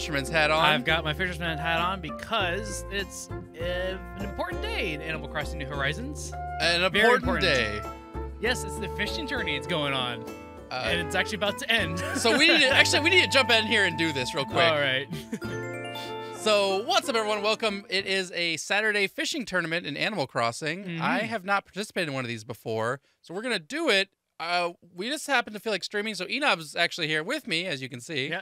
fisherman's hat on. I've got my fisherman hat on because it's uh, an important day in Animal Crossing New Horizons. an very important, important. day. Yes, it's the fishing tourney. It's going on, Uh, and it's actually about to end. so we need to actually we need to jump in here and do this real quick. All right. So what's up, everyone? Welcome. It is a Saturday fishing tournament in Animal Crossing. Mhm. I have not participated in one of these before, so we're gonna do it. Uh, we just happen to feel like streaming, so Enob's actually here with me, as you can see. Yeah.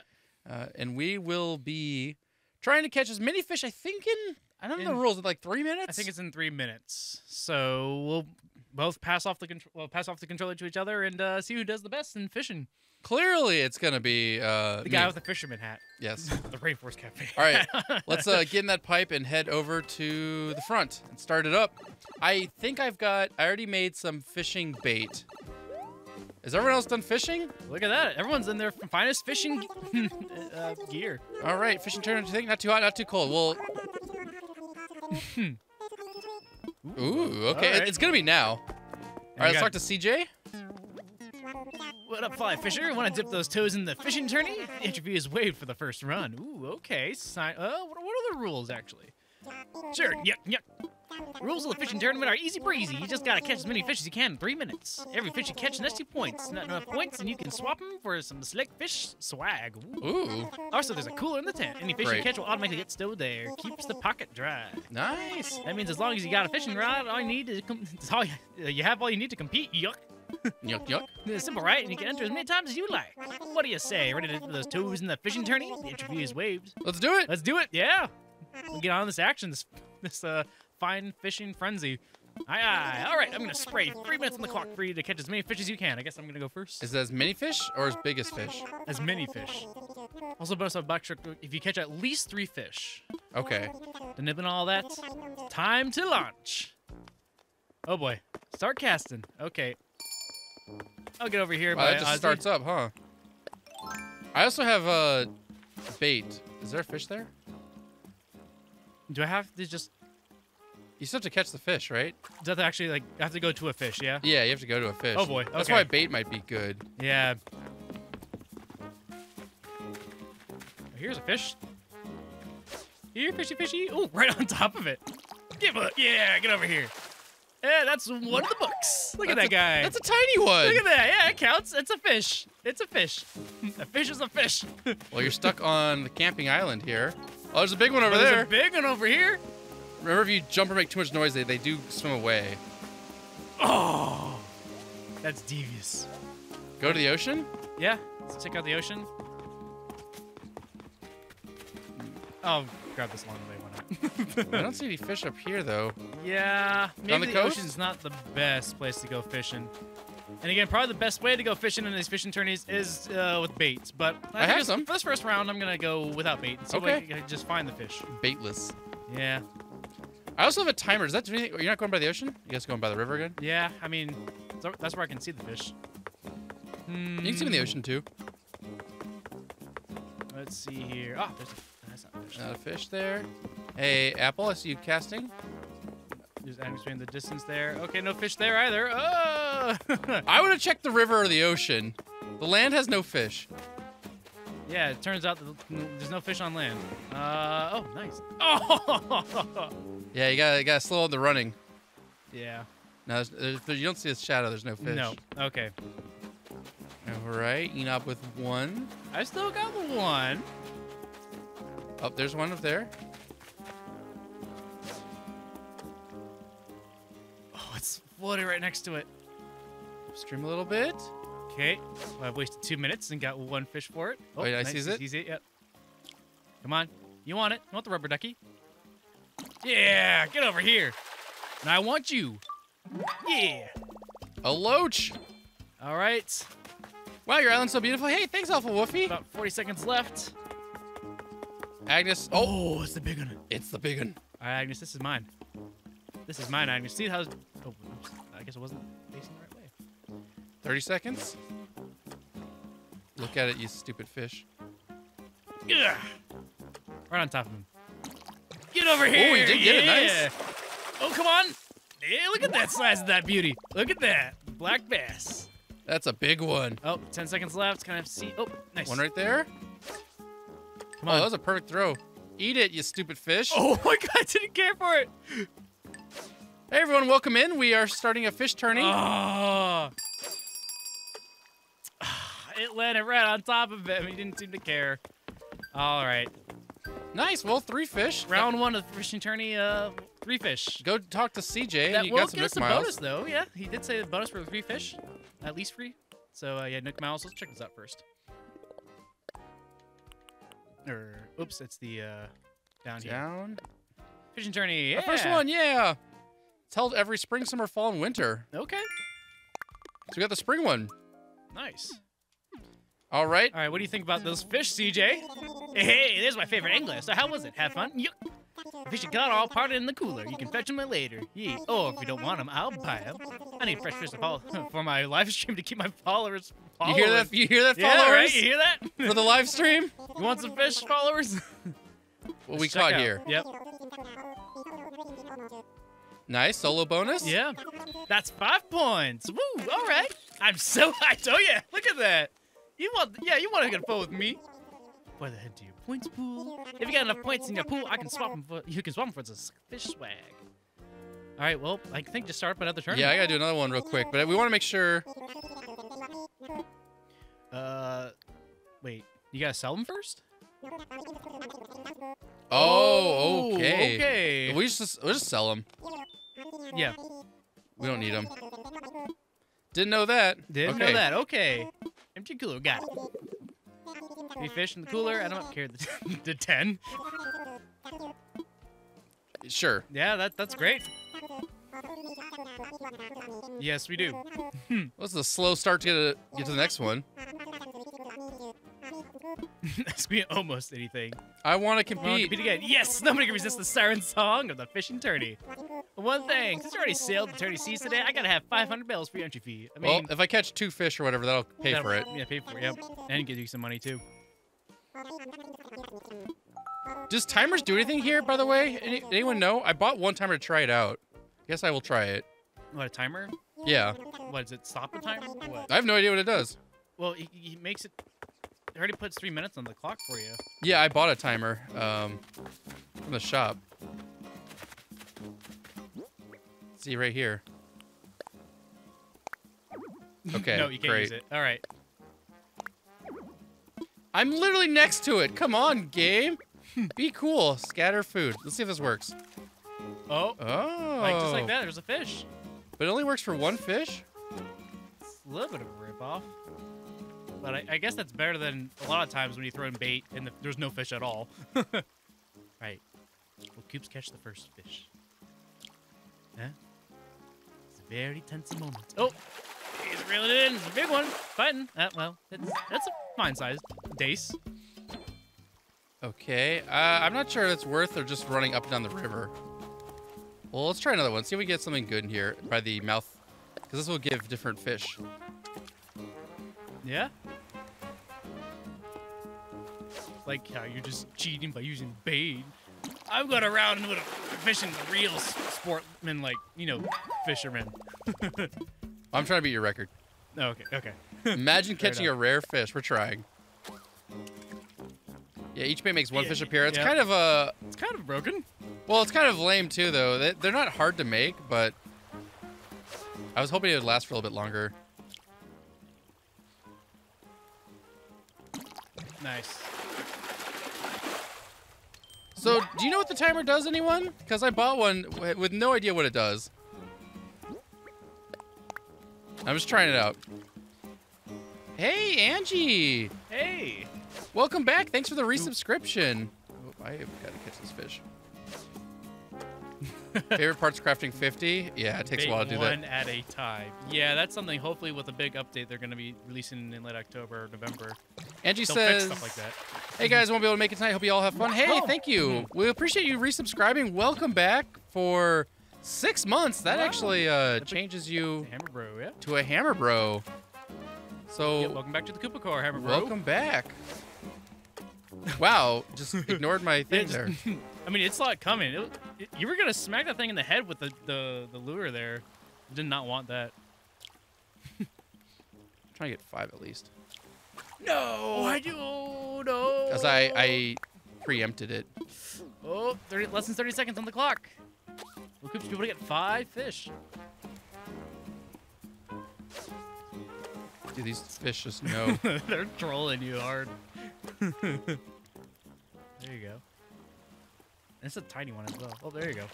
Uh, and we will be trying to catch as many fish. I think in I don't know the In- rules. Like three minutes. I think it's in three minutes. So we'll both pass off the control. Well, pass off the controller to each other and uh, see who does the best in fishing. clearly it's gonna be uh, The guy me. with the fisherman hat, yes. the Rainforest Cafe. All right, Let's uh, get in that pipe and head over to the front and start it up. I think I've got. I already made some fishing bait. Is everyone else done fishing? Look at that! Everyone's in their finest fishing uh, gear. All right, fishing tournament. You think not too hot, not too cold? Well. Ooh, okay. Right. It's gonna be now. All right, let's talk to CJ. What up, fly fisher? Want to dip those toes in the fishing tourney? The interview is waived for the first run. Ooh, okay. Sign. Uh, what, are the rules actually? Sure. Yuck, yuck. Rules of the fishing tournament are easy breezy. You just gotta catch as many fish as you can in three minutes. Every fish you catch nets you points. Not enough points, and you can swap them for some slick fish swag. Ooh. Also, there's a cooler in the tent. Any fish Great. you catch will automatically get stowed there. Keeps the pocket dry. nice. That means as long as you got a fishing rod, all you need is all you, uh, you have all you need to compete. Yuck. Yuck, yuck. It's simple, right? And you can enter as many times as you like. What do you say? Ready to dip those toes in the fishing tourney? The interview is waived. Let's do it. Let's do it. Yeah. We'll get on this action. This this uh fine fishing frenzy. Aye aye. All right. I'm gonna spray three minutes on the clock for you to catch as many fish as you can. I guess I'm gonna go first. Is it as many fish or as big as fish? As many fish. Also, bonus on buck trick if you catch at least three fish. Okay. The nib and all that. Time to launch. Oh boy. Start casting. Okay. I'll get over here. Wow, that just Ozzy. starts up, huh? I also have uh, bait. Is there a fish there? Do I have to just? You still have to catch the fish, right? Does that actually like have to go to a fish? Yeah. Yeah, you have to go to a fish. Oh, boy, That's why bait might be good. Yeah. Here's a fish. Here, fishy, fishy. Oh, right on top of it. Give a yeah. Get over here. Yeah, that's one of the books. Look at That's that guy. a, That's a tiny one. Look at that. Yeah, it counts. It's a fish. It's a fish. a fish is a fish. Well, you're stuck on the camping island here. Oh, there's a big one oh, over But there's there. a big one over here. Remember, if you jump or make too much noise, they, they do swim away. Oh, that's devious. Go to the ocean? Yeah, let's check out the ocean. Oh, grab this long way. Why I don't see any fish up here, though. yeah, maybe the the, coast? ocean's not the best place to go fishing. And again, probably the best way to go fishing in these fishing tourneys is uh, with baits. But I have some. For this first round, I'm gonna go without bait. So Okay. I can just find the fish. Baitless. Yeah, I also have a timer. Does that do anything? You're not going by the ocean? You guys going by the river again? yeah. I mean, that's where I can see the fish. You can see them in the ocean, too. Let's see here. Oh, there's a, that's not a fish. Not a fish there. Hey, Apple, I see you casting. Just between the distance there. Okay, no fish there either. Oh! I would have checked the river or the ocean. The land has no fish. yeah, it turns out that there's no fish on land. Uh, oh, nice. Oh! Yeah, you gotta, you gotta slow the running. yeah. No, there's, there's, you don't see a shadow. There's no fish. No. Okay. All right, Enob with one. I still got the one. Oh, there's one up there. Oh, it's floating right next to it. Stream a little bit. Okay. Well, I've wasted two minutes and got one fish for it. Oh, Wait, I oh, nice. sees it? It, yep. Come on. You want it? You want the rubber ducky? Yeah, get over here. And I want you. Yeah. A loach. All right. Wow, your island's so beautiful. Hey, thanks, Alpha Woofy. About 40 seconds left. Agnes. Oh, Oh, it's the big one. it's the big one. All right, Agnes, this is mine. This is mine, Agnes. See how? Oh. I guess it wasn't facing the right way. 30 seconds. Look at it, you stupid fish. Yeah. Right on top of him. Over here. Oh, you did get it, nice. Oh, come on. Yeah, look at that size of that beauty. Look at that. Black bass. That's a big one. Oh, 10 seconds left. Can I see? Oh, nice. One right there. Come Oh, on. that was a perfect throw. Eat it, you stupid fish. Oh my god, I didn't care for it. Hey everyone, welcome in. We are starting a fish tourney. Oh. Ah. It landed right on top of him. He didn't seem to care. All right. Nice. Well, three fish. Round one of the fishing tourney, uh, three fish. Go talk to CJ. That will got some get us a bonus, though. Yeah, he did say the bonus for the three fish. At least free. So, uh, yeah, Nook Miles. Let's check this out first. Or oops, it's the, uh, down here. Down. Fishing tourney. Yeah. The first one, yeah. It's held every spring, summer, fall, and winter. Okay. So we got the spring one. Nice. All right. All right, what do you think about those fish, CJ? Hey, there's my favorite angler. So how was it? Have fun? The fish you got all parted in the cooler. You can fetch them later. Yeah. Oh, or if you don't want them, I'll buy them. I need fresh fish to follow for my live stream to keep my followers. You hear that? You hear that, Yeah, right? You hear that? For the live stream? you want some fish, followers? What we caught out. here. Yep. Nice solo bonus. Yeah. That's five points. Woo. All right. I'm so hyped. Oh yeah. Look at that. You want? Yeah. You want to get a phone with me? Why the head to your points pool? If you got enough points in your pool, I can swap them for. You can swap them for this fish swag. All right. Well, I think just start up another turn. Yeah, I gotta do another one real quick, but we want to make sure. Uh, wait. You gotta sell them first. Oh, okay. Okay. We just we'll just sell them. yeah. We don't need them. Didn't know that. Didn't okay. know that. Okay. Cooler. Got it. Any fish in the cooler? I don't care. The, the ten. Sure. Yeah, that that's great. Yes, we do. What's the slow start to get, a, get to the next one? Ask me almost anything. I want to compete. compete again. Yes, nobody can resist the siren song of the fishing tourney. One thing, since you already sailed the tourney seas today, I gotta have 500 bells for your entry fee. I well, if I catch two fish or whatever, that'll pay that'll- for it. Yeah, pay for it. Yep, and give you some money too. Does timers do anything here, by the way? Any, anyone know? I bought one timer to try it out. Guess I will try it. What a timer? Yeah. What does it stop the timer? What? I have no idea what it does. Well, he, he makes it. Already puts three minutes on the clock for you. Yeah, I bought a timer um, from the shop. See right here. Okay, no, you can't great. use it. All right. I'm literally next to it. Come on, game. Be cool. Scatter food. Let's see if this works. Oh, Oh. like just like that. There's a fish. But it only works for one fish? It's a little bit of a rip-off. But I, I guess that's better than a lot of times when you throw in bait and the, there's no fish at all. right. Will Koops catch the first fish? Huh? It's a very tense moment. Oh! He's reeling it in. It's a big one. Fighting. Uh, well, that's a fine-sized dace. Okay. Uh, I'm not sure it's worth or just running up and down the river. Well, let's try another one. See if we get something good in here by the mouth. Because this will give different fish. Yeah? Like how you're just cheating by using bait. I've got around with a fishing the real sportman, like, you know, fisherman. I'm trying to beat your record. Oh, okay, okay. Imagine catching enough. a rare fish. We're trying. Yeah, each bait makes one Yeah, fish appear. It's yeah. kind of a It's kind of broken. well, it's kind of lame too, though. They're not hard to make, but I was hoping it would last for a little bit longer. Nice. So, do you know what the timer does, anyone? Because I bought one with no idea what it does. I'm just trying it out. Hey, Angie! Hey! Welcome back. Thanks for the resubscription. Oh, I have got to catch this fish. Favorite parts crafting 50? Yeah, it takes a while to do that. one at a time. Yeah, that's something hopefully with a big update they're going to be releasing in late October or November. Angie They'll says, stuff like that. Hey guys, won't be able to make it tonight. Hope you all have fun. Hey, Oh. thank you. We appreciate you resubscribing. Welcome back for six months. That Wow. actually uh, changes you Hammer Bro, yeah. to a hammer bro. So yeah welcome back to the Koopa Core, Hammer Bro. welcome back. Wow, just ignored my thing there. I mean, it's not coming. It, it- you were gonna smack that thing in the head with the the, the lure there. Did not want that. trying to get five at least. No, I do oh, no. Because I, I preempted it. Oh, 30, less than 30 seconds on the clock. Will Koops be able to get five fish? Dude, these fish just know. They're trolling you hard. there you go. It's a tiny one as well. Oh, there you go.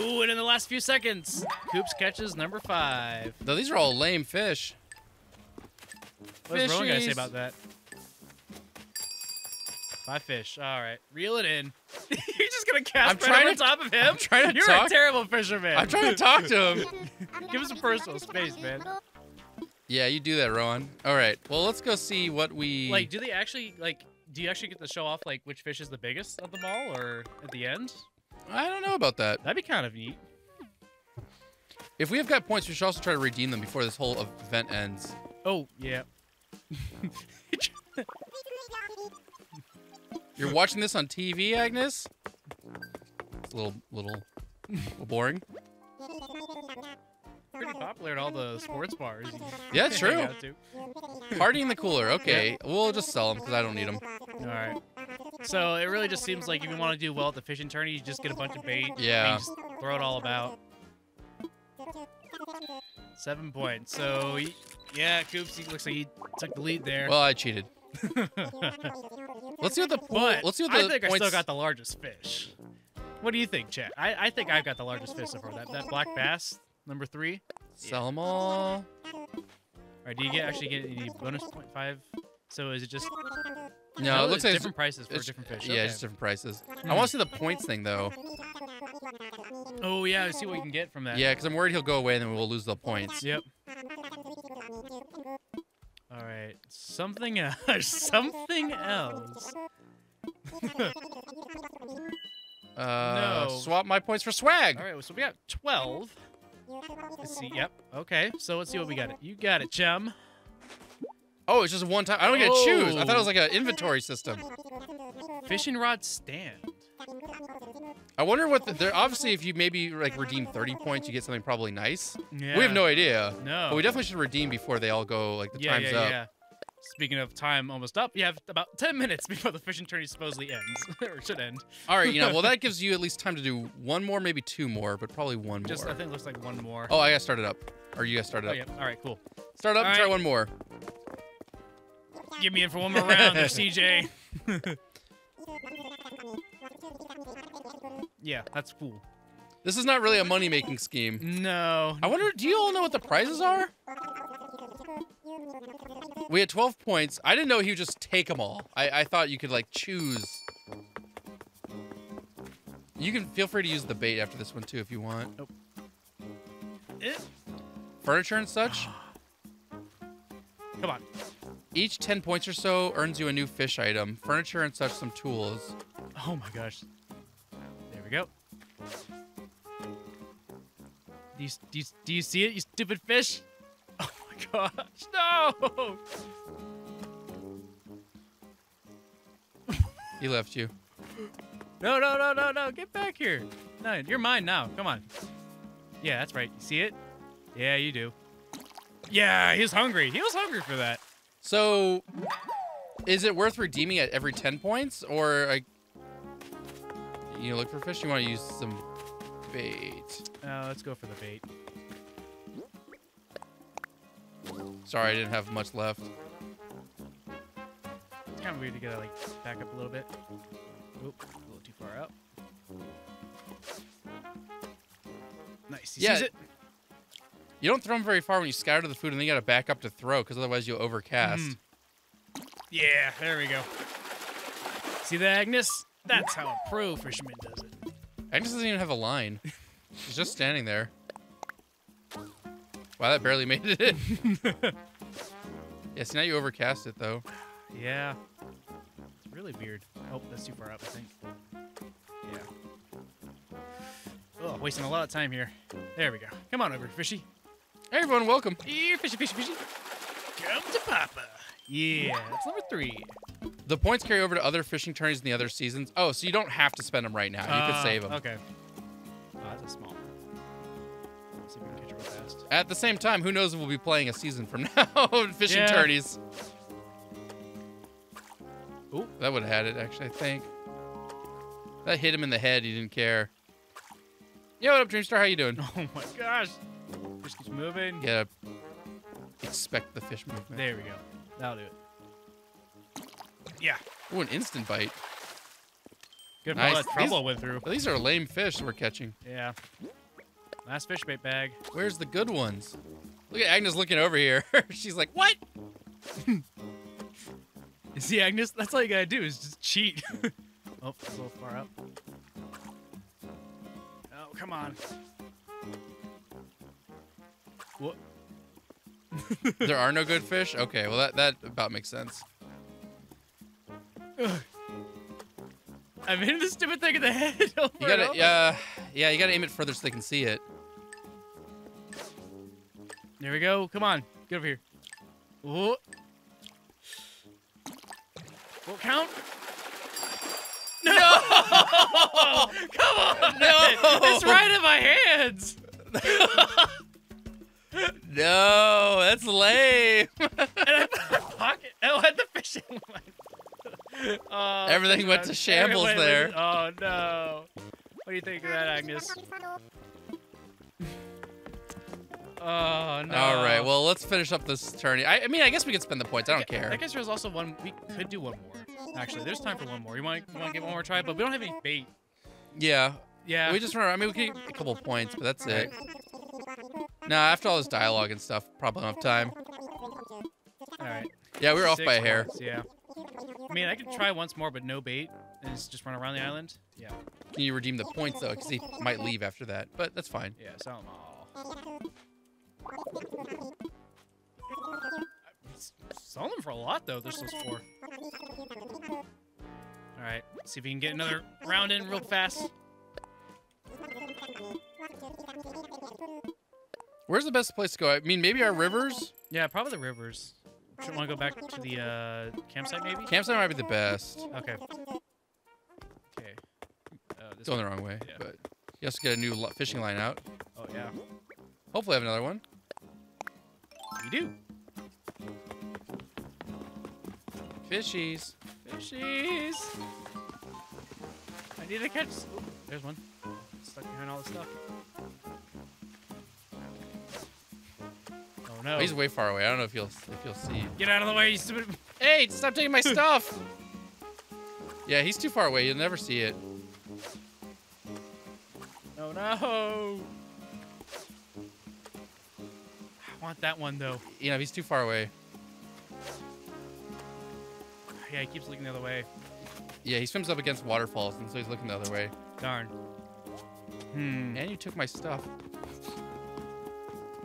Ooh, and in the last few seconds, Koops catches number five. Though these are all lame fish. What's Rowan gonna say about that? Five fish. All right, reel it in. You're just gonna cast I'm right trying over to- top of him. I'm trying to You're talk- a terrible fisherman. I'm trying to talk to him. Give us some personal space, man. Yeah, you do that, Rowan. All right. Well, let's go see what we. Like, do they actually like? Do you actually get to show off like which fish is the biggest of them all, or at the end? I don't know about that. That'd be kind of neat. If we have got points, we should also try to redeem them before this whole event ends. Oh yeah. You're watching this on TV, Agnes? It's a little, little, little boring. Pretty popular at all the sports bars. Yeah, true. Party in the cooler. Okay, we'll just sell them because I don't need them. All right. So it really just seems like if you want to do well at the fishing tourney, you just get a bunch of bait. Yeah. you just throw it all about. Seven points. So yeah, Koops, he looks like he took the lead there. Well, I cheated. Let's see what the point. let's see what the I think points. I still got the largest fish. What do you think, Chet? I, I think I've got the largest fish so far. That that black bass, number three. Sell them all. All right, do you get actually get any bonus point five? So is it just No, it looks like different prices for it's- different fish. Yeah, okay. just different prices. I want to see the points thing though. Oh yeah, see what we can get from that. Yeah, because I'm worried he'll go away and then we'll lose the points. Yep. All right. Something else. Something else. Uh, No. Swap my points for swag. All right. So we got 12. Let's see. Yep. Okay. So let's see what we got. You got it, chum. Oh, it's just one time. I don't get to choose. I thought it Oh. was like an oh. inventory system. Fishing rod stand. I wonder what the, they're obviously if you maybe like redeem 30 points, you get something probably nice. Yeah. We have no idea. No. But we definitely should redeem before they all go like the yeah, time's yeah, up. yeah. Speaking of time almost up, you have about 10 minutes before the fishing tourney supposedly ends. or should end. All right, you know, well that gives you at least time to do one more, maybe two more, but probably one Just, more. Just I think it looks like one more. Oh, I got started up. Or you guys started up. Oh, up. yeah. All right, cool. Start up All and try one more. Give me in for one more round there, CJ. yeah, that's cool. This is not really a money making scheme. No. I wonder, do you all know what the prizes are? We had 12 points. I didn't know he would just take them all. I, I thought you could like choose. You can feel free to use the bait after this one too if you want. Eh, Furniture and such. Come on. Each 10 points or so earns you a new fish item. Furniture and such, some tools. Oh my gosh. There we go. Do you, do you, do you see it, you stupid fish? Oh my gosh. No! He left you. No, no, no, no, no. Get back here. No, you're mine now. Come on. Yeah, that's right. You see it? Yeah, you do. Yeah, he was hungry. He was hungry for that. So, is it worth redeeming at every 10 points? Or, like, you know, look for fish? You want to use some bait? Uh, let's go for the bait. Sorry, I didn't have much left. It's kind of weird to get like back up a little bit. Oop, a little too far out. Nice. He Yeah. You don't throw them very far when you scatter the food, and then you got to back up to throw, because otherwise you'll overcast. Mhm. Yeah, there we go. See that, Agnes? That's how a pro fisherman does it. Agnes doesn't even have a line. She's just standing there. Wow, that barely made it in. yeah, see, now you overcast it, though. Yeah. It's really weird. Oh, that's too far up, I think. Yeah. Oh, wasting a lot of time here. There we go. Come on over, fishy. Hey, everyone, welcome. Here, fishy, fishy, fishy. Come to Papa. Yeah, that's number three. The points carry over to other fishing tourneys in the other seasons. Oh, so you don't have to spend them right now. You Uh, could save them. Okay. Oh, that's a small one. Let's see if we can catch it real fast. At the same time, who knows if we'll be playing a season from now in fishing Yeah. tourneys. Ooh. That would have had it, actually, I think. That hit him in the head. He didn't care. Yo, what up, Dreamstar? How you doing? Oh my gosh. Just keeps moving. Yeah. Expect the fish movement. There we go. That'll do it. Yeah. Ooh, an instant bite. Good for Nice. all that trouble These- I went through. These are lame fish we're catching. Yeah. Last fish bait bag. Where's the good ones? Look at Agnes looking over here. She's like, what? You see, Agnes? That's all you gotta do is just cheat. oh, it's a little far up. Oh, come on. What? there are no good fish? Okay, well, that, that about makes sense. I'm hitting the stupid thing in the head. over You gotta, yeah, yeah, you gotta aim it further so they can see it. There we go. Come on. Get over here. Whoa. Whoa, count. No! Come on! No! It's right in my hands! No, that's lame. And I put my pocket. Oh, I had the fishing. Oh, Everything went to shambles Everything there. went- Oh, no. What do you think of that, Agnes? Oh, no. All right, well, let's finish up this tourney. I, I mean, I guess we could spend the points. I don't care. I guess there's also one. We could do one more. Actually, there's time for one more. You want you want to give one more try, but we don't have any bait. Yeah, Yeah. we just run. I mean, we can get a couple points, but that's it. Nah, after all this dialogue and stuff, probably have time. All right. Yeah, we were off by a hair. Yeah. I mean, I could try once more, but no bait, and just just run around the island. Yeah. Can you redeem the points though? Because he might leave after that, but that's fine. Yeah. Sell them all. Selling them for a lot though. There's those four. All right. See if we can get another round in real fast. Where's the best place to go? I mean, maybe our rivers. Yeah, probably the rivers. Should want to go back to the uh, campsite maybe? Campsite might be the best. Okay. Okay. Uh, this Going the wrong way, Yeah. but you also get a new fishing line out. Oh yeah. Hopefully, I have another one. You do. Fishies. Fishies. I need to catch. Ooh, there's one. Stuck behind all the stuff. No. He's way far away. I don't know if you'll if you'll see. Get out of the way, you stupid. Hey, stop taking my stuff. Yeah, he's too far away. You'll never see it. No, no. I want that one though. You know, he's too far away. Yeah, he keeps looking the other way. Yeah, he swims up against waterfalls, and so he's looking the other way. Darn. Hmm. And you took my stuff.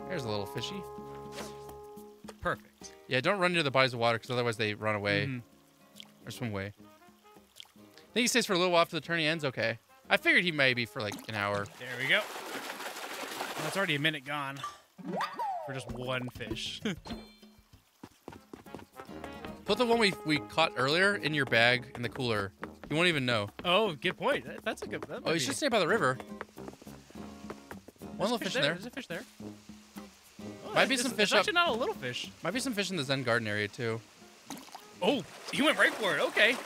There's a little fishy. Yeah, don't run into the bodies of water, because otherwise they run away Mhm. or swim away. I think he stays for a little while after the tourney ends. Okay. I figured he may be for like an hour. There we go. Well, it's already a minute gone for just one fish. Put the one we, we caught earlier in your bag in the cooler. You won't even know. oh, good point. That- that's a good. That Oh, you should stay by the river. There's One little fish in there. There's a fish there. Might be it's- some fish up- Actually, not a little fish. Might be some fish in the Zen Garden area too. Oh, he went right for it. Okay.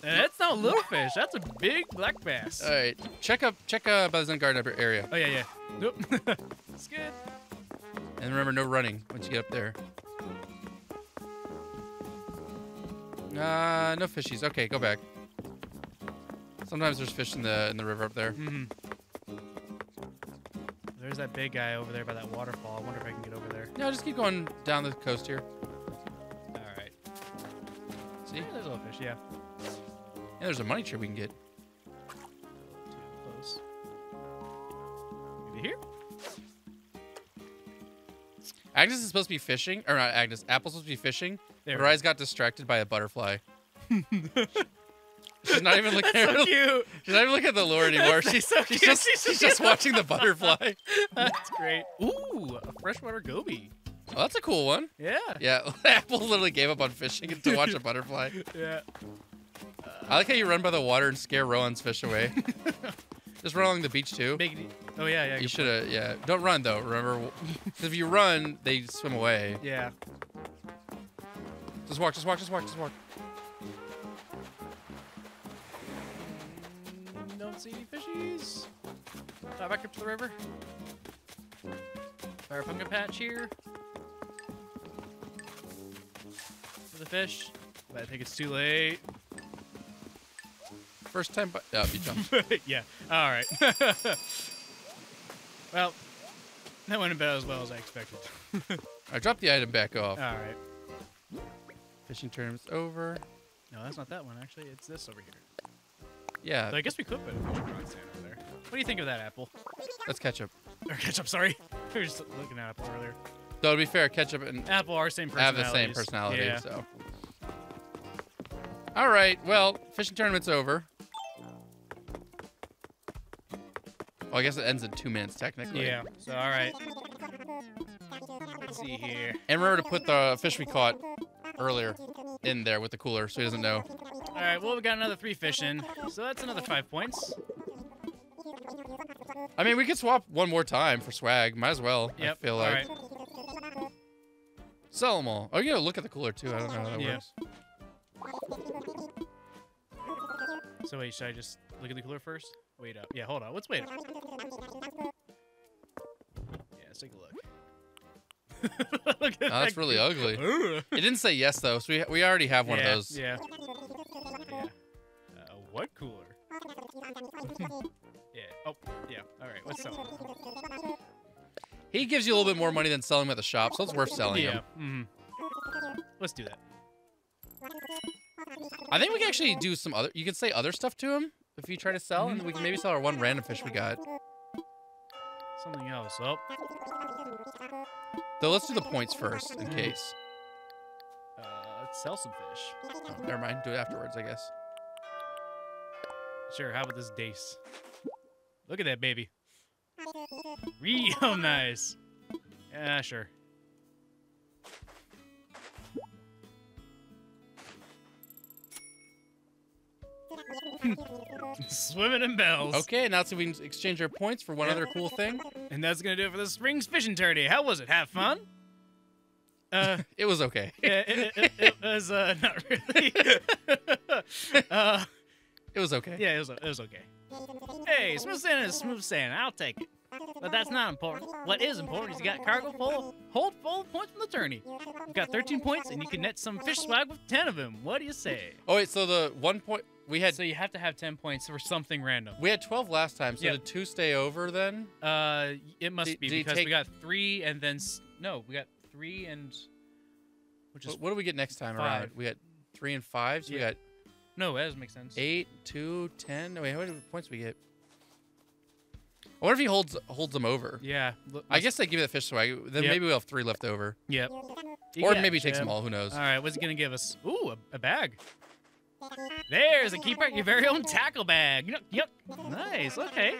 That's not a little fish. That's a big black bass. All right, check up, check uh, by the Zen Garden area, oh yeah, yeah. Nope. it's good. and remember, no running once you get up there. Uh, no fishies. Okay, go back. Sometimes there's fish in the in the river up there. hmm There's that big guy over there by that waterfall. I wonder if I can get over there. No, just keep going down the coast here. All right. See, Yeah, there's a little fish. Yeah. Yeah, there's a money tree we can get. Too close. Maybe here. Agnes is supposed to be fishing, or not Agnes. Apple's supposed to be fishing. There. But Rise got distracted by a butterfly. she's not even looking. That's so at, cute. she's not even looking at the lure anymore. That's She's, so she's cute. just she's just watching the butterfly. That's great. Ooh, a freshwater goby. Oh, that's a cool one. Yeah. Yeah, Apple literally gave up on fishing to watch a butterfly. Yeah. I like how you run by the water and scare Rowan's fish away. Just run along the beach too. Big. Oh yeah, yeah. You should have, yeah. Don't run though. Remember, if you run, they swim away. Yeah. Just walk, just walk, just walk, just walk. See any fishies. Dive back up to the river. Fire pumpkin patch here. For the fish. But I think it's too late. First time, but oh, you jumped. yeah. All right. well, that went about as well as I expected. I dropped the item back off. All right. Fishing tournament's over. No, that's not that one. Actually, it's this over here. Yeah, So I guess we could put a fishing rod stand over there. What do you think of that apple? that's ketchup. Or ketchup, sorry. we were just looking at apple earlier. Though to be fair, ketchup and Apple are same have the same personality. Yeah. So. All right. Well, fishing tournament's over. Well, I guess it ends in two minutes technically. Yeah. So all right. Let's see here. And remember to put the fish we caught earlier in there with the cooler, so he doesn't know. All right. Well, we got another three fish in, so that's another five points. I mean, we could swap one more time for swag. Might as well. Yep. I feel like right. sell them all. Oh, you gotta look at the cooler too. I don't know how that Yeah. works. So wait, should I just look at the cooler first? Wait up. Yeah. Hold on. Let's wait. Up. Yeah. Let's take a look. look Oh, that's that really ugly. It didn't say yes though, so we we already have one yeah, of those. Yeah. yeah. Yeah. Oh, yeah. All right. Sell it. He gives you a little bit more money than selling them at the shop, so it's worth selling Yeah. them. Mm. Let's do that. I think we can actually do some other. You can say other stuff to him if you try to sell, and we can maybe sell our one random fish we got. Something else. Oh. Though let's do the points first in case. Uh, let's sell some fish. Oh, never mind. Do it afterwards, I guess. Sure. How about this dace? Look at that baby. Real nice. Yeah, sure. Swimming in bells. Okay, now so we can exchange our points for one Yeah. other cool thing. And that's gonna do it for the Springs Fishing Tourney. How was it? Have fun? Uh, It was okay. yeah, it, it, it was uh, not really. uh, It was okay. yeah, it was, it was okay. Hey, smooth sailing is smooth sailing. I'll take it. But that's not important. What is important is you got cargo full, hold full points from the tourney. You've got 13 points, and you can net some fish swag with 10 of them. What do you say? Oh wait, so the one point we had So you have to have 10 points for something random. we had 12 last time. So Yep. did two stay over then? Uh, it must Did- be did because take- we got three and then s- no, we got three and which is What, what do we get next time five. around? We got three and five. So we got no, that doesn't make sense. eight, two, ten. Wait, how many points do we get? I wonder if he holds holds them over. Yeah, I guess they give you the fish swag. Then Yep. maybe we'll have three left over, Yep. or maybe he takes them all. Who knows? All right, what's he gonna give us? Ooh, a, a bag. There's a keeper your very own tackle bag. Yuck, yuck. Nice. Okay.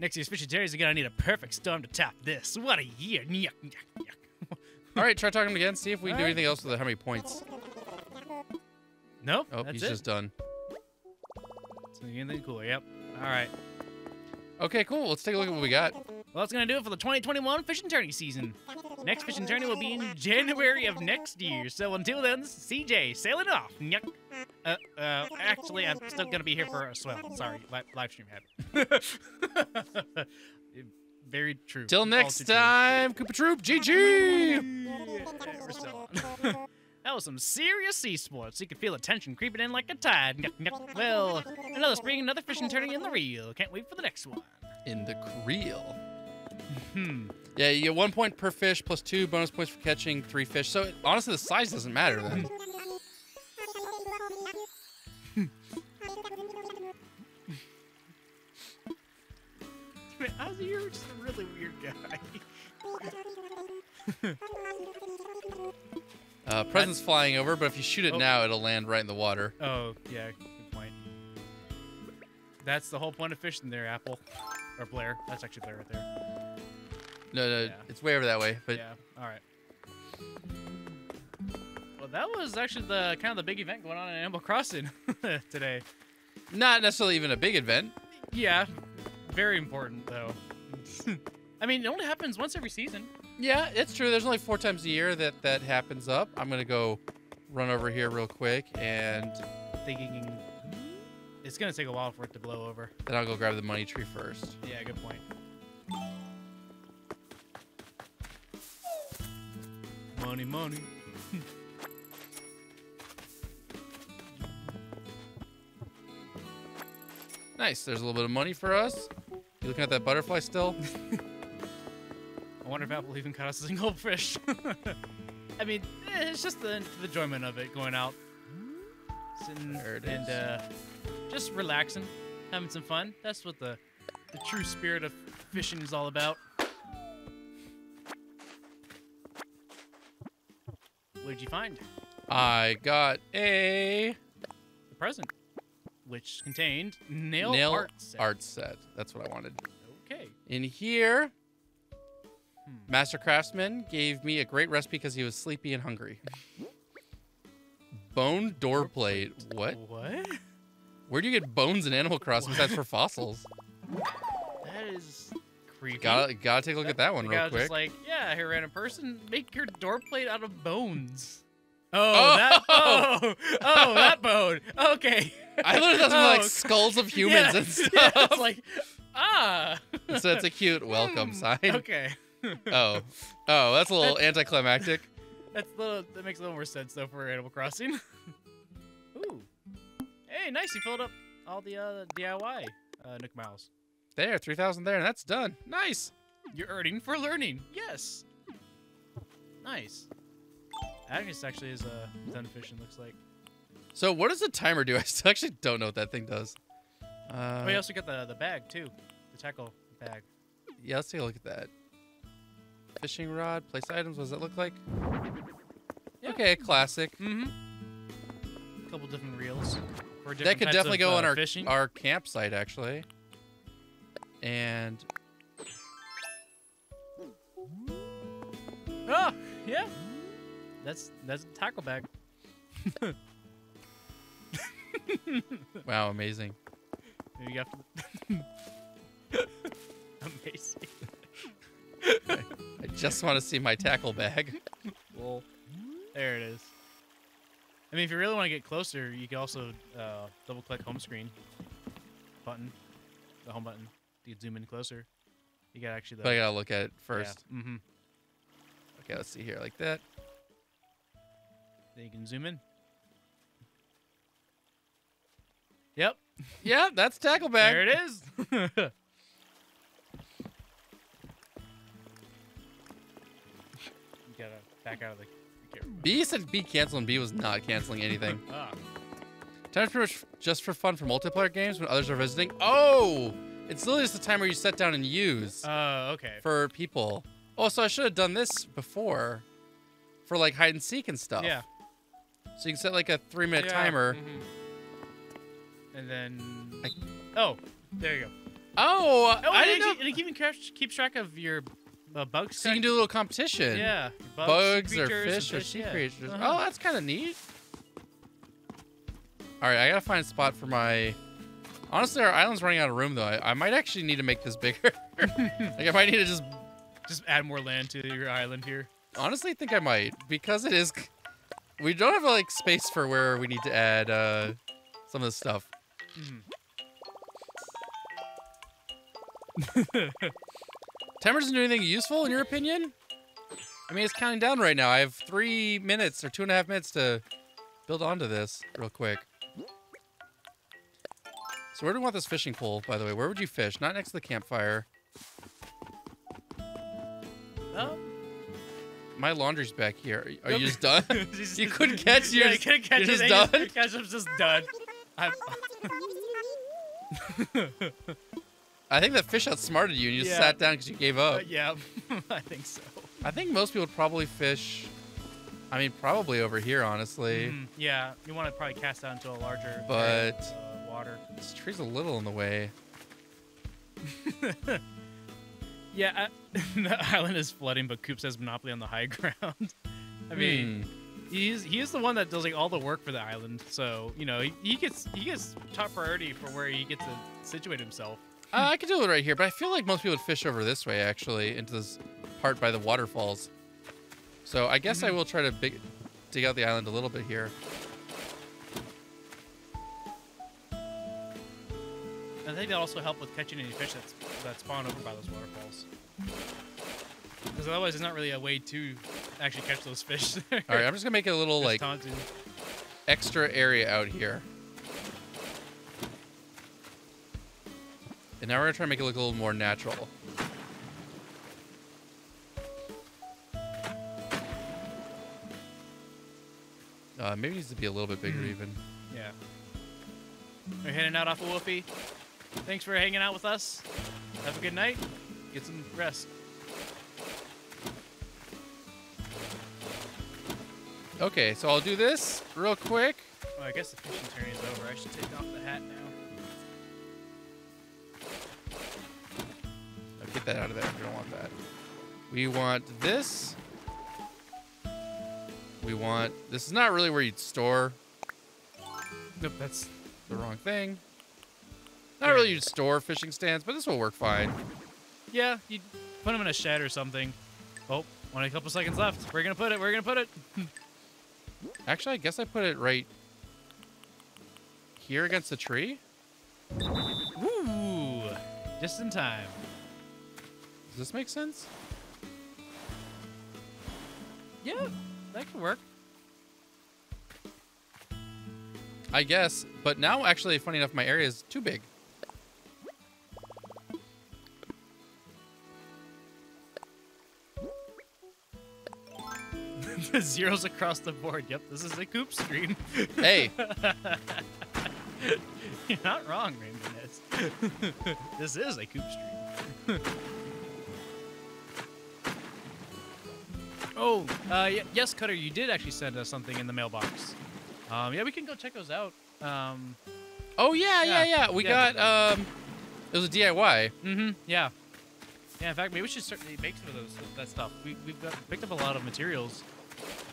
Next year's fishing terries are gonna need a perfect storm to top this. What a year. Yuck, yuck, yuck. All right, try talking to him again. See if we can do All right. anything else with it. How many points? Nope. Oh, he's it. just done. So anything cooler. Yep. All right. Okay, cool. Let's take a look at what we got. Well, that's gonna do it for the 2021 fishing tourney season. Next fishing tourney will be in January of next year. So until then, CJ sailing off. Uh, uh, actually, I'm still gonna be here for a swell. Sorry, li- live stream habit. Very true. Till next time, Koopa Troop, GG. Yeah, we're still on. That was some serious sea sports. You could feel the tension creeping in like a tide. Yuck, yuck. Well, another spring, another fishing tourney in the reel. Can't wait for the next one. In the creel. Hmm. Yeah, you get one point per fish plus two bonus points for catching three fish. So honestly, the size doesn't matter then. Ozzie, you're just a really weird guy. Uh, present's flying over, but if you shoot it Oh. now, it'll land right in the water. Oh, yeah, good point. That's the whole point of fishing there, Apple. Or Blair. That's actually Blair right there. No, no, Yeah. it's way over that way. But yeah, alright. Well, that was actually the kind of the big event going on in Animal Crossing today. not necessarily even a big event. Yeah, very important, though. I mean, it only happens once every season. Yeah, it's true. There's only four times a year that that happens up. I'm gonna go run over here real quick and Thinking, It's gonna take a while for it to blow over. Then I'll go grab the money tree first. Yeah, good point. Money, money. Nice. There's a little bit of money for us. You looking at that butterfly still? I wonder if Apple even caught a single fish. I mean, eh, it's just the, the enjoyment of it, going out, sitting and uh, just relaxing, having some fun. That's what the the true spirit of fishing is all about. What did you find? I got a The present, which contained nail, nail art set. art set. That's what I wanted. Okay. In here. Master Craftsman gave me a great recipe because he was sleepy and hungry. Bone door plate. What? What? Where do you get bones in Animal Crossing besides for fossils? That is creepy. Gotta, gotta take a look at that one real quick. just like, yeah, here, random person, make your door plate out of bones. Oh, Oh! that oh, oh, that bone. Okay. I literally thought it was like Oh, skulls of humans yeah, and stuff. Yeah, it's like, ah. so it's a cute welcome Hmm, sign. Okay. Oh, oh, that's a little anticlimactic. That's a little, that makes a little more sense though for Animal Crossing. Ooh. Hey, nice. You filled up all the uh, DIY uh, Nook Miles. There, three thousand there, and that's done. Nice. You're earning for learning. Yes. Nice. Agnes actually is uh, done fishing. Looks like. So what does the timer do? I still actually don't know what that thing does. Uh, oh, you also got the the bag too, the tackle bag. yeah, let's take a look at that. Fishing rod, place items. What does that look like? Yeah. Okay, classic. Mm-hmm. A couple different reels. For That could definitely of, go uh, on our fishing. our campsite actually. And Oh, yeah. That's that's a tackle bag. wow, amazing. There you got. Amazing. I just want to see my tackle bag. Well, there it is. I mean, if you really want to get closer, you can also uh, double click home screen button, the home button. You can zoom in closer. You got actually the. But I gotta look at it first. Yeah. Mm-hmm. Okay, let's see here, like that. Then you can zoom in. Yep. Yeah, that's tackle bag. There it is. back out of the. B said B cancel and B was not canceling anything. Ah. Time's pretty much just for fun for multiplayer games when others are visiting. Oh, it's literally just the time where you set down and use Oh, okay. for people. Oh, so I should have done this before for like hide and seek and stuff. Yeah. So you can set like a three minute Yeah, timer. mhm. And then. I- oh, there you go. Oh, Oh, I didn't it, know. and it even keeps track of your uh, bugs. So you can do a little competition. Yeah. your Bugs, or creatures, fish or sea yeah. creatures. Uh-huh. Oh, that's kind of neat. All right, I gotta find a spot for my. Honestly, our island's running out of room though. I, I might actually need to make this bigger. like I might need to just. Just add more land to your island here. Honestly, think I might because it is. We don't have like space for where we need to add uh, some of this stuff. Timer doesn't do anything useful in your opinion? I mean, it's counting down right now. I have three minutes or two and a half minutes to build onto this real quick. So where do we want this fishing pole, by the way? Where would you fish? Not next to the campfire. Oh. My laundry's back here. Are you Yep. just done? You couldn't catch Yeah, yours. you couldn't catch You're it. just and done? Catch was just done. I'm, I think that fish outsmarted you and you just sat down because you gave uh, up. yeah, I think so. I think most people would probably fish. I mean, probably over here, honestly. Mm, yeah, you want to probably cast out into a larger But- area of, uh, water. This tree's a little in the way. Yeah, I, the island is flooding, but Koops has monopoly on the high ground. I mean, Hmm. he's he's the one that does like all the work for the island, so you know he, he gets he gets top priority for where he gets to situate himself. Uh, I could do it right here, but I feel like most people would fish over this way, actually, into this part by the waterfalls. So I guess I Mhm. will try to big, dig out the island a little bit here. I think that also help with catching any fish that's, that spawn over by those waterfalls. Because otherwise, there's not really a way to actually catch those fish. All right, I'm just gonna make it a little like taunted. extra area out here. Now we're gonna try to make it look a little more natural. Uh, maybe it needs to be a little bit bigger Mhm. even. Yeah. We're heading out off of Wolfie. Thanks for hanging out with us. Have a good night. Get some rest. Okay, so I'll do this real quick. Oh, I guess the fishing tourney is over. I should take off the hat now. Get that out of there. We don't want that. We want this. We want. This is not really where you'd store Nope, that's the wrong thing. Not really you'd store fishing stands, but this will work fine. yeah. You put them in a shed or something. Oh, only a couple seconds left. We're gonna put it. We're gonna put it. Actually, I guess I put it right here against the tree. Woo! Just in time. Does this make sense? Yeah, that could work. I guess. But now, actually, funny enough, my area is too big. the zeros across the board. Yep, this is a coop screen. Hey, You're not wrong, Rainbow Ness. this is a coop stream. Oh, uh, y- yes, Cutter, you did actually send us something in the mailbox. Um, yeah, we can go check those out. Um, oh yeah, yeah, Yeah, yeah. We yeah. got um, it was a DIY. mm-hmm, yeah. Yeah, in fact, maybe we should start make some of those that stuff. We, we've got picked up a lot of materials.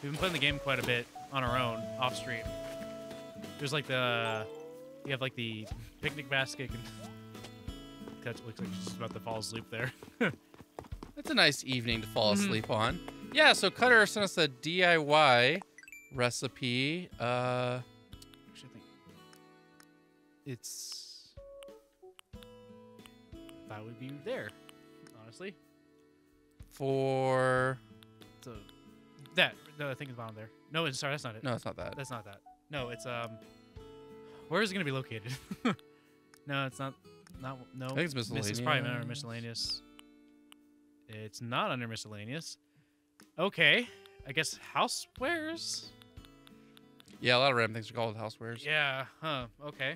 We've been playing the game quite a bit on our own, off stream. There's like the you have like the picnic basket. And, that looks like she's about to fall asleep there. It's a nice evening to fall Mhm. asleep on. Yeah, so Cutter sent us a DIY recipe. Uh, Actually, I think it's that would be there. Honestly, for so that no, I think it's bottom there. No, it's sorry, that's not it. no, it's not that. That's not that. No, it's um. Where is it gonna be located? no, it's not. Not no. I think it's Mis- It's probably under miscellaneous. miscellaneous. It's not under miscellaneous. Okay, I guess housewares. Yeah, a lot of random things are called housewares. Yeah. Huh. Okay.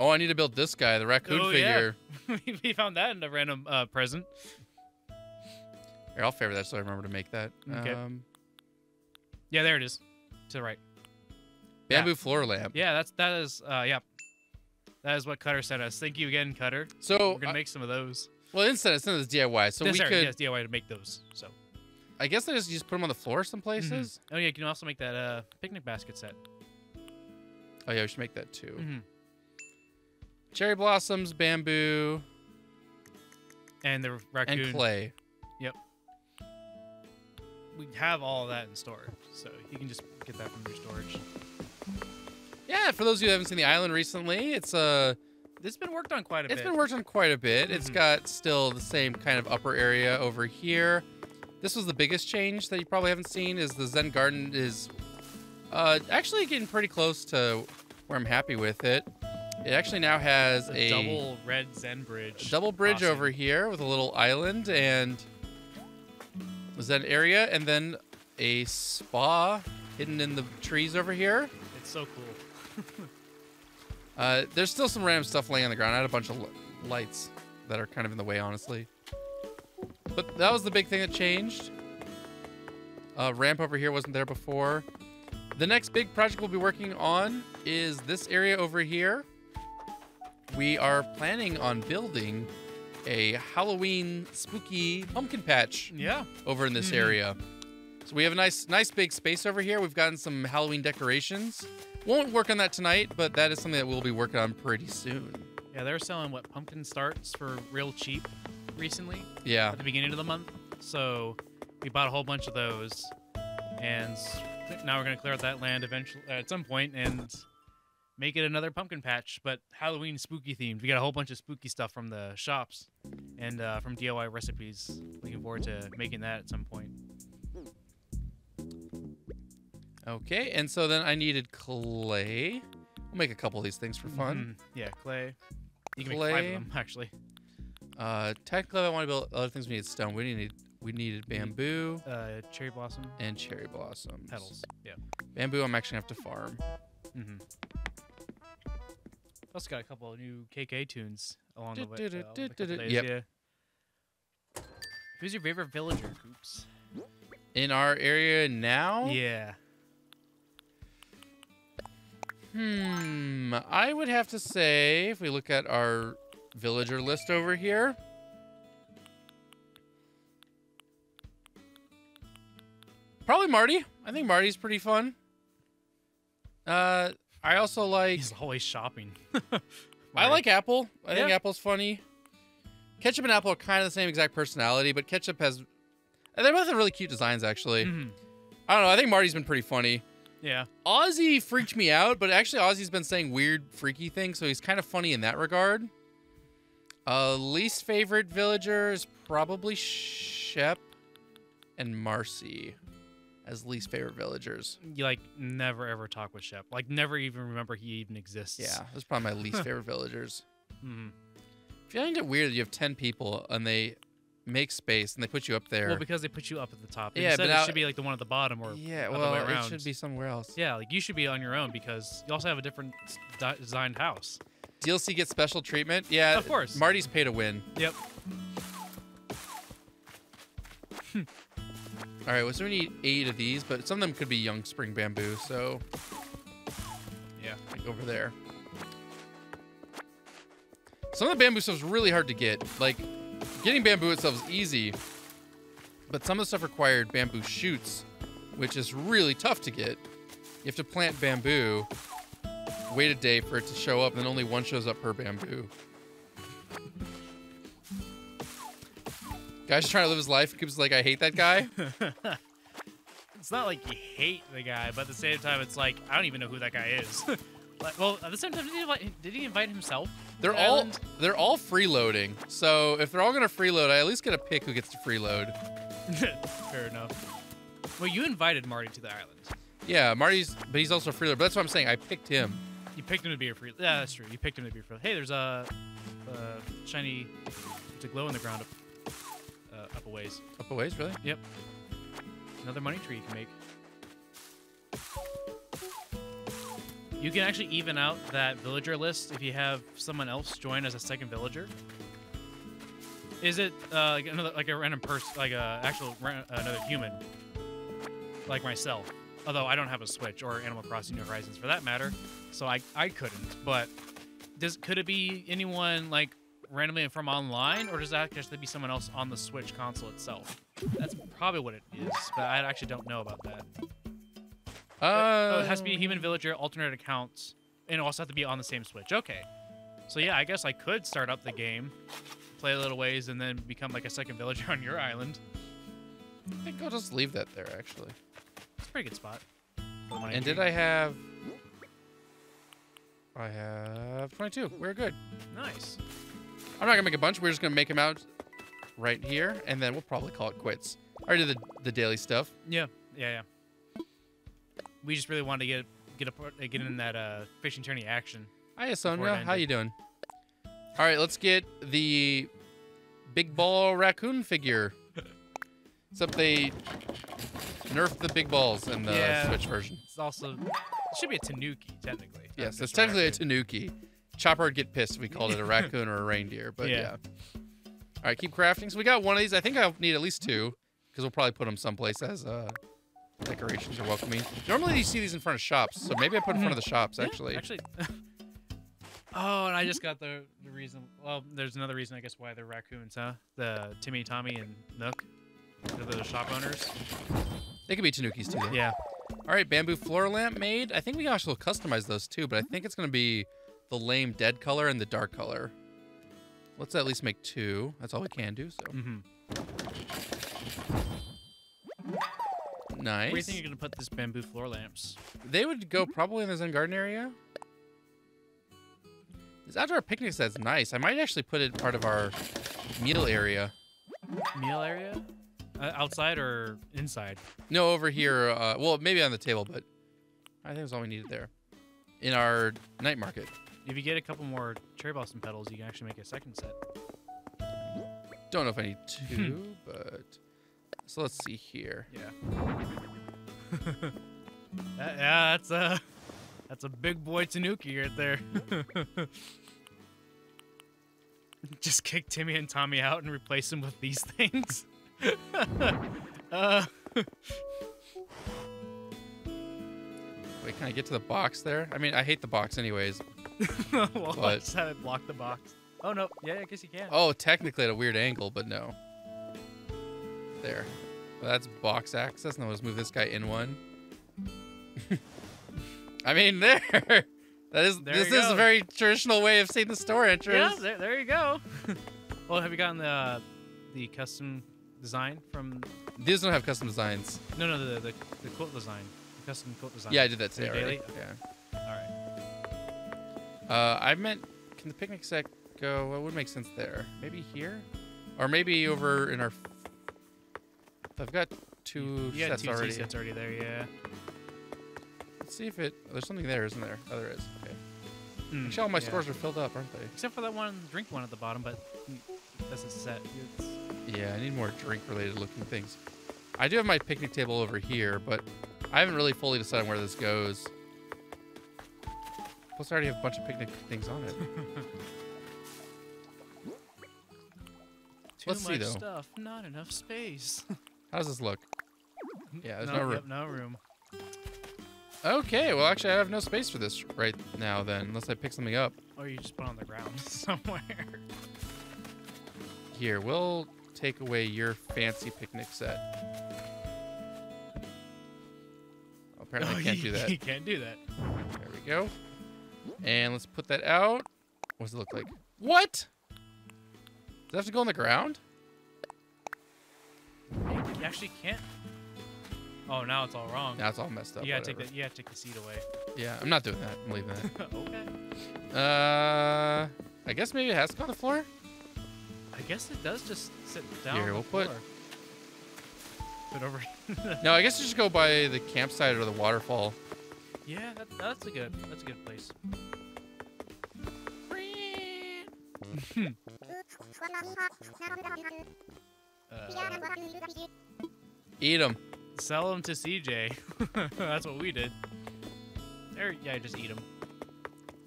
Oh, I need to build this guy, the raccoon Oh, yeah. figure. we found that in a random uh, present. Here, I'll favor that so I remember to make that. Okay. Um, Yeah, there it is. To the right. bamboo floor lamp. Yeah, that's that is. Uh, yeah. That is what Cutter sent us. Thank you again, Cutter. So, We're gonna make some of those. well, instead it's in this DIY. So we sorry, could, yes, DIY to make those. So. I guess I just just put them on the floor some places. Oh yeah, you can also make that uh, picnic basket set. Oh yeah, we should make that too. Mm-hmm. Cherry blossoms, bamboo, And the raccoon. and clay. Yep. We have all of that in store, so you can just get that from your storage. Yeah, for those of you who haven't seen the island recently, it's uh It's been worked on quite a it's bit. It's been worked on quite a bit. It's Mhm. got still the same kind of upper area over here. This was the biggest change that you probably haven't seen is the Zen Garden is uh, actually getting pretty close to where I'm happy with it. It actually now has a a double red Zen bridge. double bridge over here with a little island and Zen area, and then a spa hidden in the trees over here. It's so cool. Uh, there's still some random stuff laying on the ground. I had a bunch of li- lights that are kind of in the way, honestly. But that was the big thing that changed. Uh, ramp over here wasn't there before. The next big project we'll be working on is this area over here. We are planning on building a Halloween spooky pumpkin patch Yeah. over in this Mhm. area. So we have a nice, nice big space over here. We've gotten some Halloween decorations. Won't work on that tonight, but that is something that we'll be working on pretty soon. Yeah, they're selling what pumpkin starts for real cheap recently Yeah. at the beginning of the month. So we bought a whole bunch of those, and now we're gonna clear out that land eventually uh, at some point and make it another pumpkin patch, but Halloween spooky themed. We got a whole bunch of spooky stuff from the shops and uh, from DIY recipes. Looking forward to making that at some point. Okay, and so then I needed clay. We'll make a couple of these things for fun. Mhm. Yeah, clay. You can make five of them actually. Uh, technically, I want to build other things. We need stone. We need we needed bamboo Uh, cherry blossom and cherry blossom petals. Yeah. Bamboo, I'm actually gonna have to farm. Mm-hmm. Also got a couple of new KK tunes along the way. uh, the days, Yep. yeah. Who's your favorite villager, Koops? In our area now, Yeah. Hmm. I would have to say, if we look at our villager list over here, probably Marty. I think Marty's pretty fun. Uh, I also like He's always shopping. I like Apple. I think Apple's funny. Ketchup and Apple are kind of the same exact personality, but Ketchup has they both have really cute designs actually. Mhm. I don't know. I think Marty's been pretty funny. Yeah. Ozzie freaked me out, but actually Ozzie's been saying weird, freaky things, so he's kind of funny in that regard. Uh, least favorite villager is probably Shep and Marcy as least favorite villagers. You like never ever talk with Shep. Like never even remember he even exists. Yeah, that's probably my least favorite villagers. Mm-hmm. I find it weird that you have 10 people and they make space and they put you up there. Well, because they put you up at the top. Yeah, Instead, but it should be like the one at the bottom or yeah, well, it should be somewhere else. Yeah, like you should be on your own because you also have a different designed house. DLC gets special treatment. Yeah, Of course. Marty's pay to win. Yep. Hmm. All right, well, so we need eight of these, but some of them could be young spring bamboo, so Yeah. like over there. Some of the bamboo stuff's really hard to get. Like, getting bamboo itself is easy, but some of the stuff required bamboo shoots, which is really tough to get. You have to plant bamboo, wait a day for it to show up, and then only one shows up per bamboo. Guy's trying to live his life. Keeps like, I hate that guy. It's not like you hate the guy, but at the same time, it's like I don't even know who that guy is. like, well, at the same time, did he invite, did he invite himself? They're all Island? they're all freeloading. So if they're all gonna freeload, I at least get a pick who gets to freeload. Fair enough. Well, you invited Marty to the island. Yeah, Marty's, but he's also a freeloader. But that's what I'm saying. I picked him. You picked him to be a free. Yeah, that's true. You picked him to be a free. Hey, there's a, a shiny, it's a glow in the ground up, uh, up a ways. Up a ways, really? Yep. Another money tree you can make. You can actually even out that villager list if you have someone else join as a second villager. Is it uh, like another like a random person, like a actual another human, like myself? Although I don't have a Switch or Animal Crossing New Horizons for that matter, so I I couldn't. But does could it be anyone like randomly from online, or does that actually be someone else on the Switch console itself? That's probably what it is, but I actually don't know about that. Uh, oh, it has to be a human villager, alternate accounts, and also have to be on the same Switch. Okay. So yeah, I guess I could start up the game, play a little ways, and then become like a second villager on your island. I think I'll just leave that there, actually. It's a pretty good spot. for the money And did I have? I have 22. We're good. Nice. I'm not gonna make a bunch. We're just gonna make them out right here, and then we'll probably call it quits. I already did the, the daily stuff. Yeah, yeah, yeah. We just really wanted to get get a get in that uh, fishing tourney action. Hi, Before Sonia. How you doing? All right, let's get the big ball raccoon figure. Except they nerfed the big balls in the Yeah. Switch version. It's also it should be a Tanuki technically. Yes, it's technically a Raccoon. Tanuki. Chopper would get pissed if we called it a raccoon or a reindeer, but yeah. Yeah. All right, keep crafting. So we got one of these. I think I'll need at least two because we'll probably put them someplace as uh, decorations or welcoming. Normally you see these in front of shops, so maybe I put in front of the shops Yeah, actually. actually. oh, and I just got the, the reason. Well, there's another reason, I guess, why they're raccoons, huh? The Timmy, Tommy, and Nook. They're the shop owners. They could be Tanukis too. though. Yeah. All right, bamboo floor lamp made. I think we can actually customize those too, but I think it's gonna be the lame dead color and the dark color. Let's at least make two. That's all we can do. So Mm-hmm. nice. Where do you think you're gonna put these bamboo floor lamps? They would go probably in the Zen garden area. This outdoor picnic set's nice. I might actually put it part of our meal area. Meal area? Uh, outside or inside? No, over here. Uh, well, maybe on the table, but I think that's all we needed there. In our night market. If you get a couple more cherry blossom petals, you can actually make a second set. Don't know if I need two, but so let's see here. Yeah. That- yeah, that's a that's a big boy Tanuki right there. Just kick Timmy and Tommy out and replace them with these things. Uh, Wait, can I get to the box there? I mean, I hate the box anyways. well, I just have it block the box. Oh no, yeah, I guess you can. Oh, technically at a weird angle, but no. There. Well, that's box access. Now let's move this guy in one. I mean, there. That is. There this is a very traditional way of seeing the store yeah, entrance. there, there you go. well, have you gotten the the custom design from? These don't have custom designs. No, no, the the, the quote design, the custom quilt design. Yeah, I did that today Your already. daily? Yeah. All right. Uh, I meant, can the picnic set go? What would make sense there? Maybe here, or maybe over in our. I've got two You got sets two already. T sets already there. Yeah. Let's see if it. There's something there, isn't there? Oh, there is. Okay. Mm, Actually, all my yeah. stores are filled up, aren't they? Except for that one drink one at the bottom, but mm, that's a set. It's, Yeah, I need more drink-related looking things. I do have my picnic table over here, but I haven't really fully decided where this goes. Plus, I already have a bunch of picnic things on it. too Let's see, much though. stuff, not enough space. How does this look? Yeah, there's no room. yep, no room. Okay, well, actually, I have no space for this right now, then, unless I pick something up. Or you just put it on the ground somewhere. Here, we'll take away your fancy picnic set. Apparently, I can't do that. you can't do that. There we go. And let's put that out. What does it look like? What? Does it have to go on the ground? You actually can't. Oh, now it's all wrong. Now it's all messed up. you gotta take that. You gotta take the seat away. Yeah, I'm not doing that. I'm leaving okay. Uh, I guess maybe it has to go on the floor. I guess it does just sit down. Here, we'll put-. Put over. No, I guess you just go by the campsite or the waterfall. yeah, that, that's a good. That's a good place. Uh, Eat them. sell them to CJ. that's what we did. There, yeah, just eat them.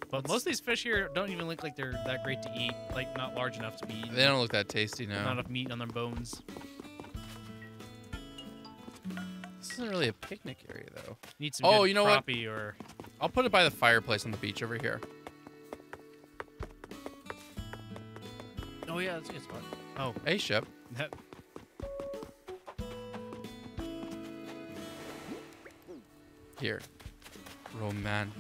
But most of these fish here don't even look like they're that great to eat. Like not large enough to be eaten. They don't look that tasty Not enough meat on their bones. This isn't really a picnic area though. Need some Oh, good you know what? or I'll put it by the fireplace on the beach over here. oh yeah, that's a good spot. Oh, Hey, Shep. that Here. Romantic.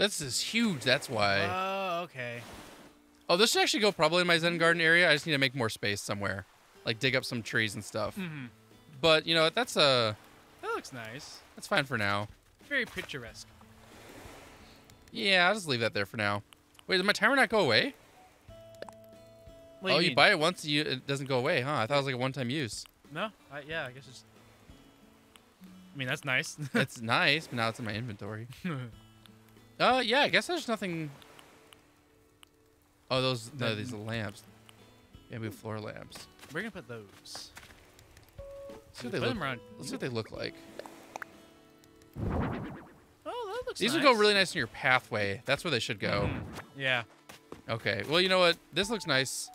This is huge, that's why. Oh, okay. oh, this should actually go probably in my Zen garden area. I just need to make more space somewhere. Like dig up some trees and stuff. hmm But, you know, what, that's uh That looks nice. that's fine for now. Very picturesque. Yeah, I'll just leave that there for now. Wait, did my timer not go away? What oh, you mean? buy it once, you it doesn't go away, huh? I thought it was like a one-time use. No, I, yeah, I guess it's. I mean, that's nice. it's nice, but now it's in my inventory. Uh, yeah, I guess there's nothing. Oh, those no, these are lamps. Bamboo floor lamps. We're gonna put those. Let's see what they look. around. Let's see what they look like. Oh, that looks. Nice. These nice. would go really nice in your pathway. That's where they should go. Mhm. Yeah. Okay. Well, you know what? This looks nice.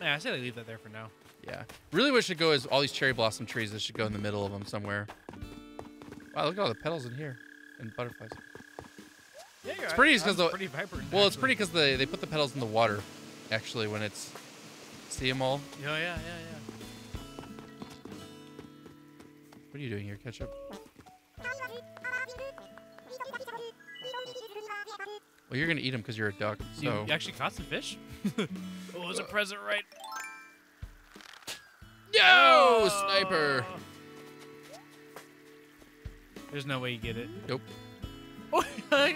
Yeah, I say they leave that there for now. Yeah. Really, what should go is all these cherry blossom trees. That should go in the middle of them somewhere. Wow, look at all the petals in here and butterflies. Yeah, It's pretty because the- pretty vibrant. Well, it's pretty because they they put the petals in the water. Actually, when it's see them all. Oh yeah, yeah, yeah. What are you doing here, ketchup? Well, you're gonna eat them because you're a duck. You So you actually caught some fish. oh, it was a uh. present, right? Yo, Oh. sniper. There's no way you get it. Nope. Oh,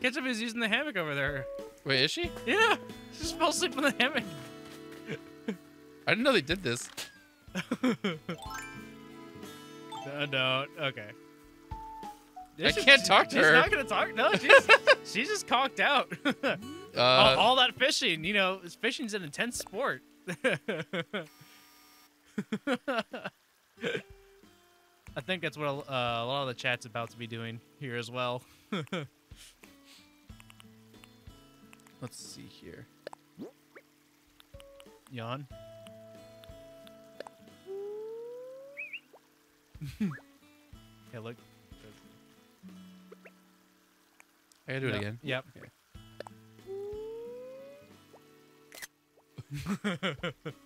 Ketchup is using the hammock over there. Wait, is she? Yeah, she just fell asleep in the hammock. I didn't know they did this. No, no, okay. I can't talk to her. she's not gonna talk. No, she's she's just cocked out. Uh, all, all that fishing, you know, fishing's an intense sport. I think that's what a, uh, a lot of the chat's about to be doing here as well. let's see here. Yawn. yeah, look. I gotta do it again. Yep. Okay.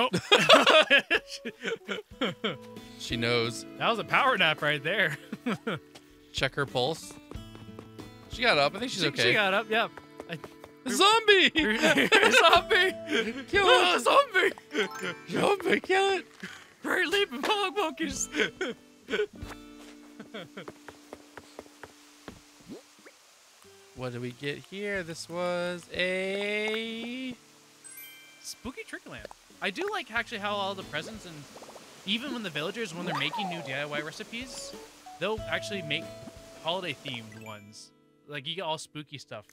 oh, She knows. that was a power nap right there. Check her pulse. She got up. I think she's she, okay. She got up. Yep. Zombie! zombie! Kill it! zombie! Zombie, kill it! Great leaping fog monkeys! What did we get here? This was a. Spooky trick lamp. I do like actually how all the presents and even when the villagers when they're making new DIY recipes, they'll actually make holiday themed ones. Like you get all spooky stuff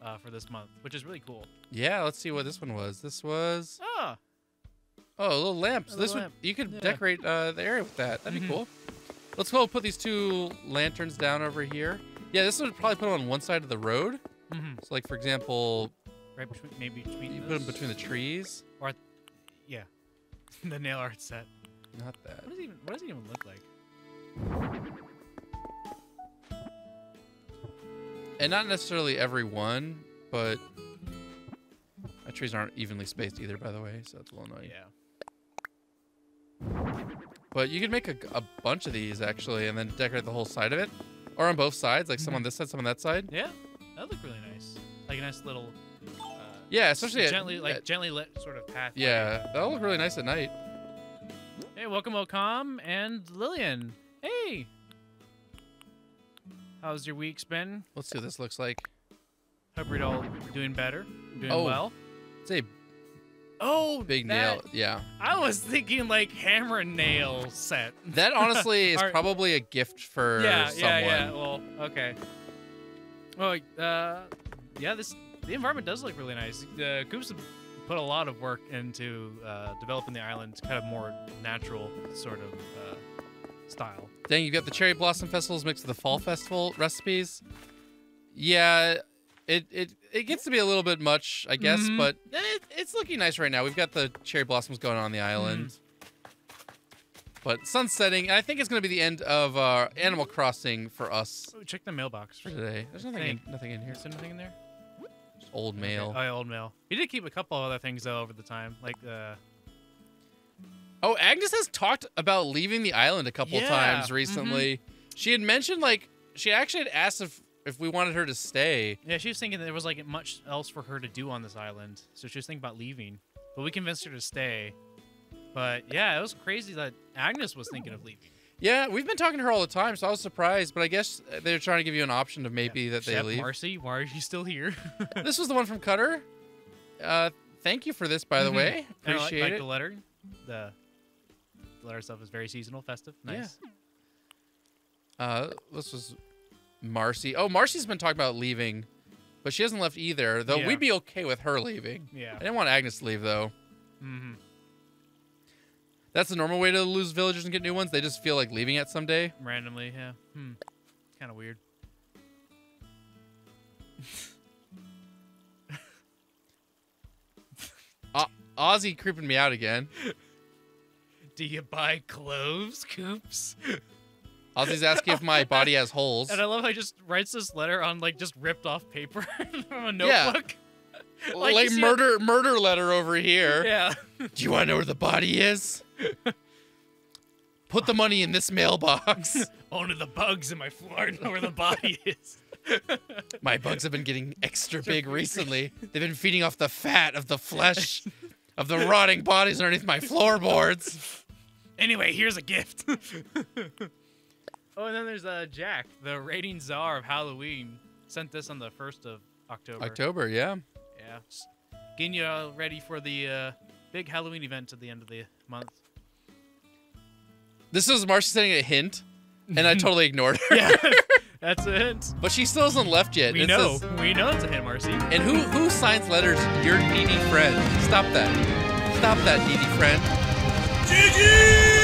uh, for this month, which is really cool. Yeah, let's see what this one was. This was. Ah, Oh, a little lamp. So A this little would lamp. you could Yeah. decorate uh, the area with that. That'd Mhm. be cool. Let's go put these two lanterns down over here. Yeah, this would probably put them on one side of the road. hmm So, like for example, right between maybe between you put them between the trees. yeah, the nail art set. Not that. What does it even What does it even look like? And not necessarily every one, but my trees aren't evenly spaced either, by the way, so that's a little annoying. Yeah. But you could make a, a bunch of these actually, and then decorate the whole side of it, or on both sides, like some Mhm. on this side, some on that side. Yeah, that would look really nice. Like a nice little. Yeah, especially at- gently, like at- gently lit sort of path. Yeah, that'll look really nice at night. Hey, welcome, Ocom and Lillian. Hey. How's your week's been? Let's see what this looks like. Hope you're all doing better, doing Oh, well. It's a Oh, big that- nail. Yeah, I was thinking like hammer and nail set. that honestly is probably a gift for yeah, someone. yeah, yeah. Well, okay. Well, uh, yeah. This the environment does look really nice. Uh, Koops have put a lot of work into uh, developing the island kind of more natural sort of uh, style. Then you've got the cherry blossom festivals mixed with the fall festival recipes. Yeah, it it it gets to be a little bit much, I guess, Mhm. but it, it's looking nice right now. We've got the cherry blossoms going on the island. Mm-hmm. But sun's setting, and I think it's going to be the end of uh, Animal Crossing for us Oh, check the mailbox. for today. There's nothing in, nothing in here. Is there anything in there? Old mail. Oh, yeah, old mail. He did keep a couple of other things though over the time, like uh, Oh, Agnes has talked about leaving the island a couple Yeah, times recently. She had mentioned like she actually had asked if if we wanted her to stay. yeah, she was thinking there was like much else for her to do on this island, so she was thinking about leaving. But we convinced her to stay. But yeah, it was crazy that Agnes was thinking of leaving. Yeah, we've been talking to her all the time, so I was surprised. But I guess they're trying to give you an option of maybe that they Chef leave. Marcy, why are you still here? this was the one from Cutter. Uh, thank you for this, by the Mhm. way. And I like- Appreciate like it. the letter. The, the letter stuff is very seasonal, festive, Yeah. nice. Uh, this was Marcy. Oh, Marcy's been talking about leaving, but she hasn't left either. Though Yeah. we'd be okay with her leaving. Yeah. I didn't want Agnes to leave though. Mm-hmm. That's the normal way to lose villagers and get new ones. They just feel like leaving it someday. Randomly, yeah. Hmm. Kind of weird. Ozzie creeping me out again. Do you buy cloves, Koops? Ozzie's asking if my body has holes. And I love how he just writes this letter on like just ripped off paper from a Yeah. notebook. Like, like murder, murder letter over here. Yeah. Do you want to know where the body is? Put the money in this mailbox. Only the bugs in my floor know where the body is. My bugs have been getting extra big recently. They've been feeding off the fat of the flesh of the rotting bodies underneath my floorboards. Anyway, here's a gift. oh, and then there's uh, Jack, the rating czar of Halloween. Sent this on the 1st of October. October, yeah. Yeah. s- Getting you all ready for the uh, big Halloween event at the end of the month. This is Marcy sending a hint, and I totally ignored her. Yeah, that's a hint. But she still hasn't left yet. We It know. says- we know it's a hint, Marcy. and who who signs letters? Your needy friend. Stop that. Stop that, needy friend. Gigi!